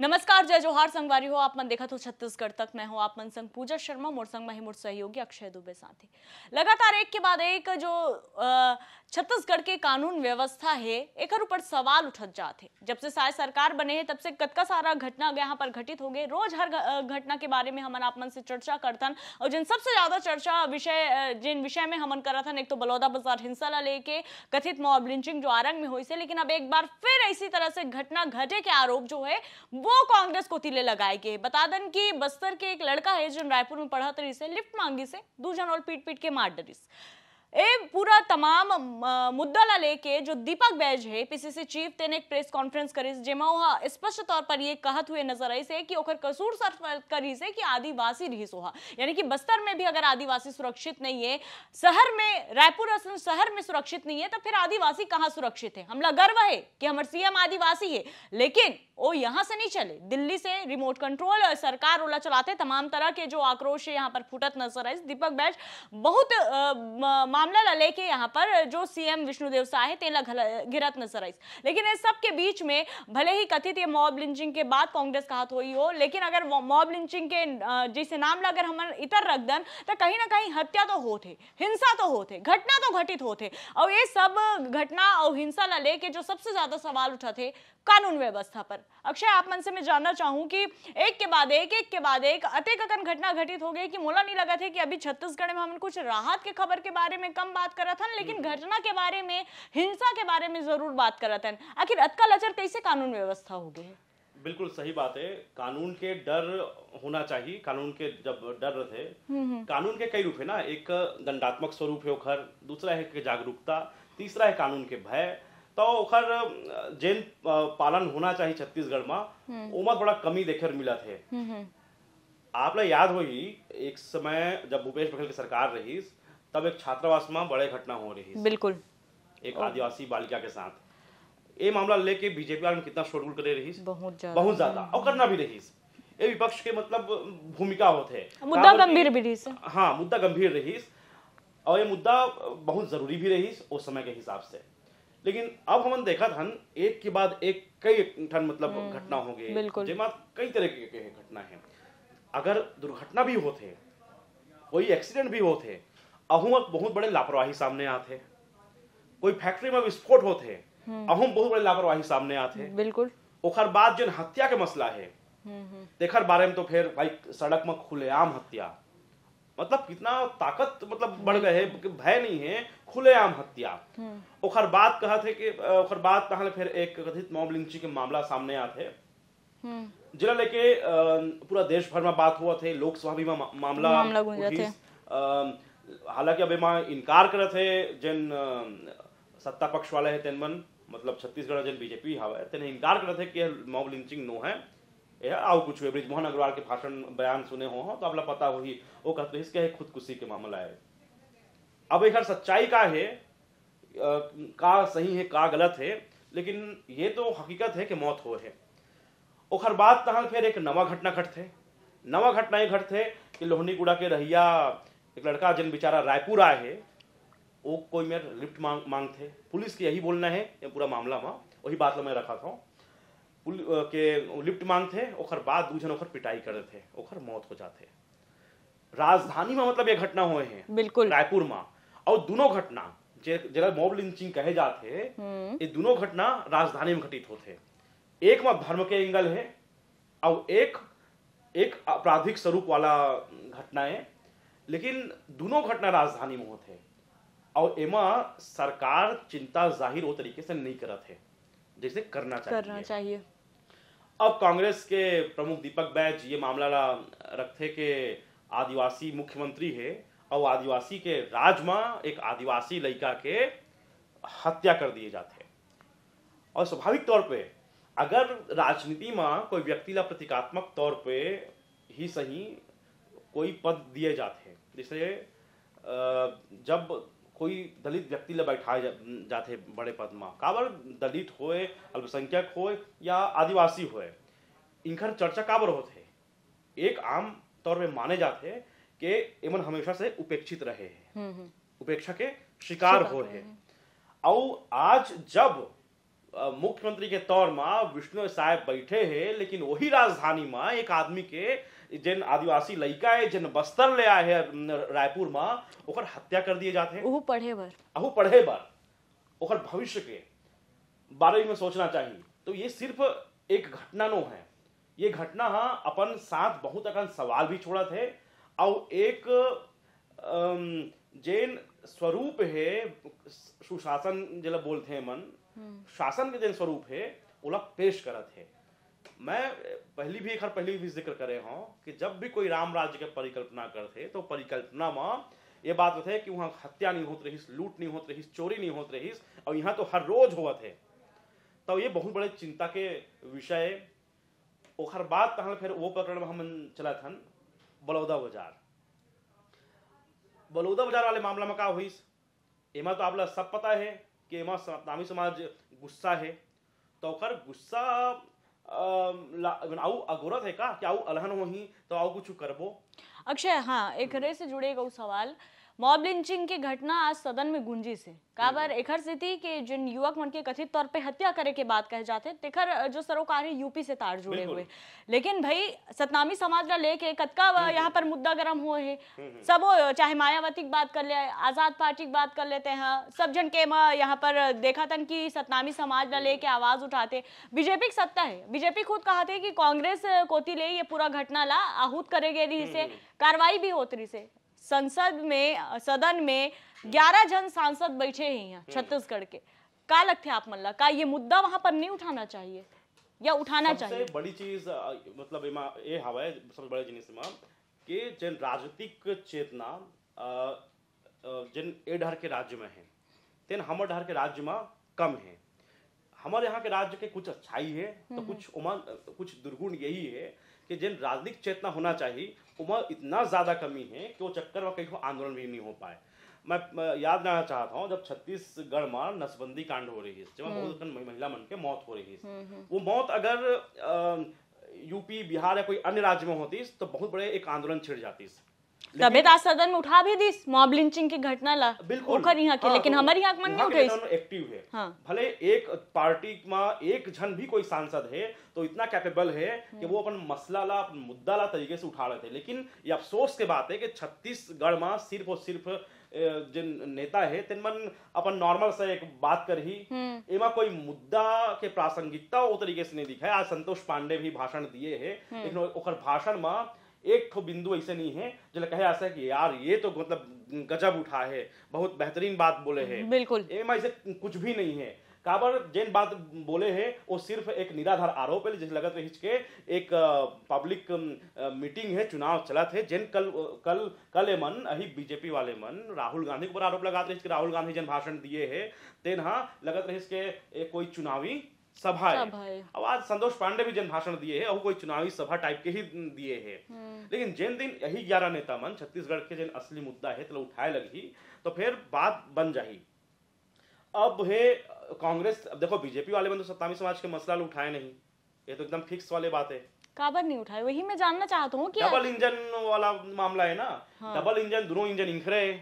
नमस्कार जय जोहार, संगवारी हो। आप मन देखा तो छत्तीसगढ़ तक मैं हूँ। आप मन संग पूजा शर्मा, मोर संग महिमुर सहयोगी, अक्षय दुबे साथी। लगातार एक के बाद एक जो छत्तीसगढ़ के कानून व्यवस्था है एक ऊपर सवाल उठत जाते जब से शायद सरकार बने हैं, तब से कतका सारा घटना यहाँ पर घटित हो गए। रोज हर घटना के बारे में हमन आप मन से चर्चा करतन, और जिन सबसे ज़्यादा चर्चा विषय जिन विषय में हमन करत हन एक तो बलौदा बाज़ार हिंसा ला लेके, कथित मॉब लिंचिंग जो आरंग में हुई से लेकिन अब एक बार फिर इसी तरह से घटना घटे के आरोप जो है, वो कांग्रेस को तिले लगाए गए। बता दन कि बस्तर के एक लड़का है जो रायपुर में पढ़ा तरी से लिफ्ट मांगी से दू जन और पीट पीट के मार डरिस तमाम अ, मुद्दा ला लेके जो दीपक बैज है पीसीसी चीफ तेने एक प्रेस कॉन्फ्रेंस करी जेमा वह स्पष्ट तौर पर ये कहत हुए नज़र आई से कि ओकर कसूर सर करी से कि आदिवासी रही सोहा यानी कि बस्तर में भी अगर आदिवासी सुरक्षित नहीं है शहर में रायपुर शहर में सुरक्षित नहीं है तो फिर आदिवासी कहाँ सुरक्षित है? हमला गर्व है कि हमारे सीएम आदिवासी है लेकिन वो यहाँ से नहीं चले। दिल्ली से रिमोट कंट्रोल सरकार ओला चलाते, तमाम तरह के जो आक्रोश है यहाँ पर फुटत नज़र आए। दीपक बैज, बहुत मामला ला लेके यहाँ पर जो सीएम विष्णुदेव शाह है तेला घिरत नज़र आई लेकिन इस सब के बीच में, भले ही कथित ये मॉब लिंचिंग के बाद कांग्रेस का हाथ हुई हो, लेकिन अगर मॉब लिंचिंग के जैसे नाम अगर हम इतर रख दन तो कहीं ना कहीं हत्या तो होते, हिंसा तो होते, घटना तो घटित होते। और ये सब घटना और हिंसा ला लेके जो सबसे ज़्यादा सवाल उठा थे, कानून व्यवस्था पर। अक्षय आप मन से मैं जानना चाहूँ कि एक के बाद एक एक के बाद एक अतेक अकन घटना घटित हो गई कि मोला नहीं लगा थे कि अभी छत्तीसगढ़ में हम कुछ राहत के खबर के बारे में कम बात करत हन लेकिन घटना के बारे में हिंसा के बारे में ज़रूर बात करत हन आखिर अतका लचर कैसे कानून व्यवस्था हो गई? बिल्कुल सही बात है। कानून के डर होना चाहिए। कानून के जब डर थे कानून के कई रूप है ना। एक दंडात्मक स्वरूप है ओखर दूसरा है जागरूकता तीसरा है कानून के भय तो ओखर जेन पालन होना चाहिए छत्तीसगढ़ में। ओमा थोड़ा कमी देखे मिला है। आप लोग याद होई एक समय जब भूपेश बघेल की सरकार रही तब एक छात्रावास में बड़े घटना हो रही बिल्कुल। एक आदिवासी बालिका के साथ। ये मामला लेके बीजेपी वाले कितना शोरगुल करे रही बहुत ज़्यादा। बहुत ज़्यादा। और करना भी रही ये विपक्ष के मतलब भूमिका होते मुद्दा गंभीर भी रही हाँ मुद्दा गंभीर रही और ये मुद्दा बहुत ज़रूरी भी रही उस समय के हिसाब से। लेकिन अब हमन देखा हन एक के बाद एक कई ठन मतलब घटना हो गई। जेमा कई तरह के, घटना है। अगर दुर्घटना भी होते कोई एक्सीडेंट भी होते अहू बहुत बड़े लापरवाही सामने आते कोई फैक्ट्री में विस्फोट होते अहू बहुत बड़े लापरवाही सामने आते। बिल्कुल। ओकर बाद जो हत्या के मसला है तेखर बारे में तो फिर भाई सड़क में खुलेआम हत्या मतलब कितना ताकत मतलब बढ़ गए है भय नहीं है खुलेआम हत्या। ओकर बाद कहत है कि अ, ओकर बाद कहल फिर एक कथित मॉब लिंचिंग के मामला सामने आते जिला लेके पूरा देश भर में बात हुआ थे लोकसभा भी मा- मामला। थे। हालाँकि अब एमा इनकार करत है जिन सत्ता पक्ष वाले है तेनमन मतलब छत्तीसगढ़ जिन बीजेपी हवे तेने इनकार करत है कि मॉब लिंचिंग नो है। आओ कुछ हुए ब्रिजमोहन अग्रवाल के भाषण बयान सुने हो तो आपला पता होगी। वो कहते हैं इसके खुदकुशी के मामला है। अब एक सच्चाई का है का सही है का गलत है लेकिन ये तो हकीकत है कि मौत हो है। ओखर बाद तहल फिर एक नवा घटना घटते नवा घटना ये घटते कि लोहनीगुड़ा के रहिया एक लड़का जिन बेचारा रायपुर आए है वो कोई मेरे लिफ्ट मांग मांगते पुलिस के यही बोलना है ये पूरा मामला में वही बात मैं रखा था अ, के वो लिफ्ट मांगते ओखर बाद दू जन ओखर पिटाई करे थे ओखर मौत हो जाते राजधानी में मतलब ये घटना हुए हैं बिल्कुल। रायपुर में। और दोनों घटना जरा मॉब लिंचिंग कहे जाते ये दोनों घटना राजधानी में घटित होते एक में धर्म के एंगल है और एक एक आपराधिक स्वरूप वाला घटना है लेकिन दोनों घटना राजधानी में होते और एमा सरकार चिंता ज़ाहिर वो तरीके से नहीं करत है जैसे करना चाहिए। करना चाहिए। अब कांग्रेस के प्रमुख दीपक बैज ये मामला रखते के आदिवासी मुख्यमंत्री है और आदिवासी के राज में एक आदिवासी लड़का के हत्या कर दिए जाते और स्वाभाविक तौर पे अगर राजनीति में कोई व्यक्ति ला प्रतीकात्मक तौर पे ही सही कोई पद दिए जाते जैसे अ, जब कोई दलित व्यक्ति ला बैठाए जा, जाते बड़े पद में काबर दलित होए अल्पसंख्यक होए या आदिवासी होए? इनकर चर्चा काबर होते एक आम तौर पे माने जाते कि एमन हमेशा से उपेक्षित रहे हैं। उपेक्षा के शिकार हो रहे और आज जब मुख्यमंत्री के तौर में विष्णु साहब बैठे हैं लेकिन वही राजधानी में एक आदमी के जिन आदिवासी लड़का है जिन बस्तर ले आए हैं रायपुर में ओकर हत्या कर दिए जाते हैं। ओहू पढ़े बर। पढ़े बार। ओकर भविष्य के बारे में सोचना चाहिए। तो ये सिर्फ़ एक घटना नो है। ये घटना हाँ अपन साथ बहुत अकन सवाल भी छोड़ा थे और एक जैन स्वरूप है सुशासन जिला बोलते हैं मन शासन के जैन स्वरूप है ओला पेश करत है। मैं पहली भी एक पहली भी ज़िक्र करे हूँ कि जब भी कोई राम राज्य के परिकल्पना करते तो परिकल्पना में ये बात होते कि वहाँ हत्या नहीं होत रही लूट नहीं होत रही चोरी नहीं होत रही और यहाँ तो हर रोज होवत है। तो ये बहुत बड़े चिंता के विषय ओकर बाद कहाँ फिर वो प्रकरण में हम चला थन बलौदा बाज़ार। बलौदा बाज़ार वाले मामला में का हुई एमा तो आपला सब पता है कि एमा सनातनी समाज गुस्सा है। तो गुस्सा है तो आऊ कुछ करबो। अक्षय हाँ एक रे से जुड़ेगा वो सवाल। मॉब लिंचिंग की घटना आज सदन में गुंजी से। काबर एकर से थी कि जिन युवक मन के कथित तौर पे हत्या करे के बात कहे जाते तेखर जो सरोकार है यूपी से तार जुड़े हुए। लेकिन भाई सतनामी समाज ला लेके कतका यहाँ पर मुद्दा गरम हुए है। सब चाहे मायावती की बात कर ले आज़ाद पार्टी की बात कर लेते हैं सब जन के यहाँ पर देखा तन कि सतनामी समाज ला लेके आवाज़ उठाते। बीजेपी की सत्ता है। बीजेपी खुद कहते कि कांग्रेस कोती ले ये पूरा घटना ला आहूत करेगे रही से कार्रवाई भी होत रही से। संसद में सदन में ग्यारह जन सांसद बैठे हैं यहाँ छत्तीसगढ़ के। का लगते आप मल्ला? का ये मुद्दा वहाँ पर नहीं उठाना चाहिए? या उठाना सबसे चाहिए? बड़ी चीज़ मतलब ये हवा है सबसे बड़े जिनिस में कि जन राजनीतिक चेतना जिन ए ढर के राज्य में है तेन हमर ढर के राज्य में कम है। हमारे यहाँ के राज्य के कुछ अच्छाई है तो कुछ उमा कुछ दुर्गुण यही है कि जिन राजनीतिक चेतना होना चाहिए उमा इतना ज़्यादा कमी है कि वो चक्कर में कहीं आंदोलन भी नहीं हो पाए। मैं मैं याद रहना चाहता हूँ जब छत्तीसगढ़ में नसबंदी कांड हो रही है जब बहुत महिला मन के मौत हो रही है। वो मौत अगर यूपी बिहार या कोई अन्य राज्य में होती तो बहुत बड़े एक आंदोलन छिड़ जाती। तबे तो सदन में उठा भी दी मॉब लिंचिंग की घटना ला बिल्कुल। ओकर यहाँ के हाँ, लेकिन तो हमारे यहाँ मन नहीं उठे एक्टिव है। हाँ। भले एक पार्टी में एक जन भी कोई सांसद है तो इतना कैपेबल है कि वो अपन मसला ला अपन मुद्दा ला तरीके से उठा रहे थे। लेकिन ये अफसोस के बात है कि छत्तीसगढ़ में सिर्फ़ और सिर्फ़ जिन नेता है तिन मन अपन नॉर्मल से एक बात कर। ही एमा कोई मुद्दा के प्रासंगिकता वो तरीके से नहीं दिखा है आज संतोष पांडे भी भाषण दिए है। लेकिन ओकर भाषण में एक ठो बिंदु ऐसे नहीं है जो कहे ऐसा है कि यार ये तो मतलब गजब उठा है बहुत बेहतरीन बात बोले हैं। बिल्कुल। एमा ऐसे कुछ भी नहीं है। काबर जेन बात बोले हैं वो सिर्फ़ एक निराधार आरोप है जिस लगत रही के एक पब्लिक मीटिंग है चुनाव चला थे जिन कल कल कल ए मन अही बीजेपी वाले मन राहुल गांधी के ऊपर आरोप लगाते रही राहुल गांधी जन भाषण दिए है तेन हाँ लगत रही के एक कोई चुनावी सभा है अब आज संतोष पांडे भी जन भाषण दिए है और कोई चुनावी सभा टाइप के ही दिए है। लेकिन जिन दिन यही ग्यारह नेता मन छत्तीसगढ़ के जिन असली मुद्दा है तो उठाए लगी तो फिर बात बन जाही। अब है कांग्रेस अब देखो बीजेपी वाले में तो सत्तावी समाज के मसला उठाए नहीं। ये तो एकदम फिक्स वाले बात है। काबर नहीं उठाए? वही मैं जानना चाहता हूँ डबल इंजन वाला मामला है ना। डबल इंजन दोनों इंजन इंखरे है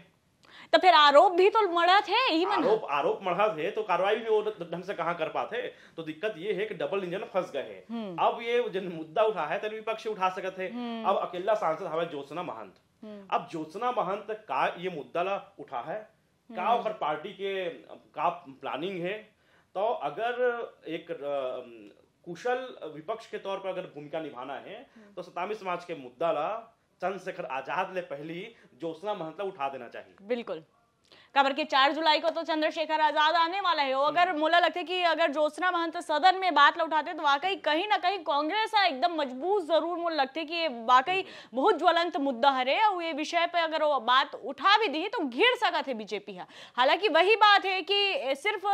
तो फिर आरोप भी तो मड़ा थे आरोप आरोप मढ़ा थे तो कार्रवाई भी वो ढंग से कहाँ कर पाते तो दिक्कत ये है कि डबल इंजन फंस गए अब ये जिन मुद्दा उठा है तो विपक्ष उठा सकते हैं। अब अकेला सांसद हवे ज्योत्सना महंत। अब ज्योत्सना महंत का ये मुद्दा ला उठा है। का ओकर पार्टी के का प्लानिंग है। तो अगर एक कुशल विपक्ष के तौर पर अगर भूमिका निभाना है तो सतामी समाज के मुद्दा ला चंद्रशेखर आज़ाद ने पहली ज्योत्सना महंता उठा देना चाहिए। बिल्कुल। खबर के चार जुलाई को तो चंद्रशेखर आज़ाद आने वाला है। अगर मोला लगता है कि अगर ज्योत्सना महंत सदन में बात ला उठाते तो वाकई कहीं ना कहीं कांग्रेस आ एकदम मज़बूत ज़रूर मोल लगते कि ये वाकई बहुत ज्वलंत मुद्दा हरे और ये विषय पे अगर वो बात उठा भी दी तो घिर सकत है बीजेपी हा। हालाँकि वही बात है कि सिर्फ़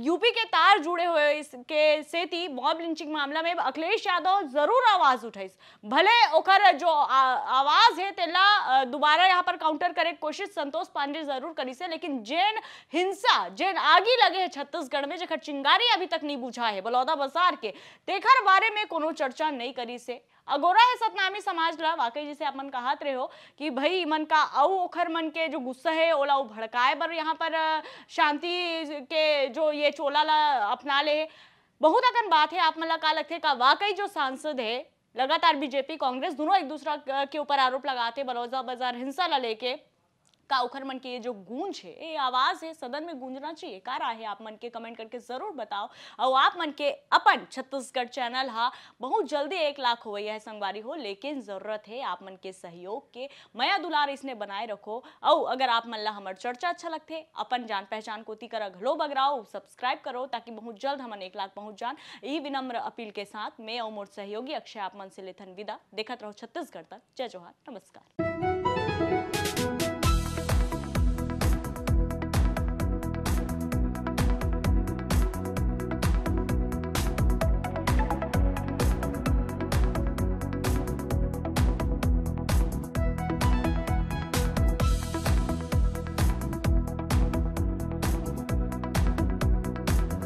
यूपी के तार जुड़े हुए इसके सेती मॉब लिंचिंग मामला में अखिलेश यादव ज़रूर आवाज़ उठाइस। भले ओकर जो आ, आवाज़ है तेला दोबारा यहाँ पर काउंटर करे, कोशिश संतोष पांडे ज़रूर करी से, लेकिन जैन हिंसा, जैन आगी लगे है छत्तीसगढ़ में जखर चिंगारी अभी तक नहीं बुझा है, बलौदा बाज़ार के। तेखर बारे में कोनो चर्चा नहीं करी से। अगोरा है सतनामी समाज ला, वाकई जैसे अपन कहत रहे हो कि भाई मन का औ ओखर मन के जो गुस्सा है, ओला वो भड़काए बर यहाँ पर शांति के जो ये चोला ला अपना ले बहुत अकन बात है, आप मन का लगथे का वाकई जो सांसद है लगातार बीजेपी, कांग्रेस दोनों एक दूसरा के ऊपर आरोप लगाते बलौजा बाज़ार हिंसा ला लेके। का उखर मन के ये जो गूंज है, ये आवाज़ है, सदन में गूंजना चाहिए। का रहा है? आप मन के कमेंट करके ज़रूर बताओ। और आप मन के अपन छत्तीसगढ़ चैनल, हा, बहुत जल्दी एक लाख हो है संगवारी हो, लेकिन ज़रूरत है आप मन के सहयोग के। मया दुलार इसने बनाए रखो। और अगर आप मन ला हमार चर्चा अच्छा लगते अपन जान पहचान कोती करा घलो बगराओ, सब्सक्राइब करो, ताकि बहुत जल्द हमन एक लाख पहुँच जान। यही विनम्र अपील के साथ मैं और मोर सहयोगी अक्षय, आप मन से लेथन विदा। देखत रहो छत्तीसगढ़ तक। जय जोहार नमस्कार।